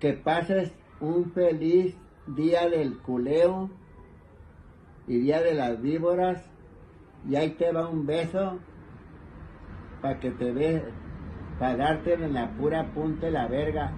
que pases un feliz día del culeo y día de las víboras. Y ahí te va un beso para que te ve, para darte en la pura punta de la verga.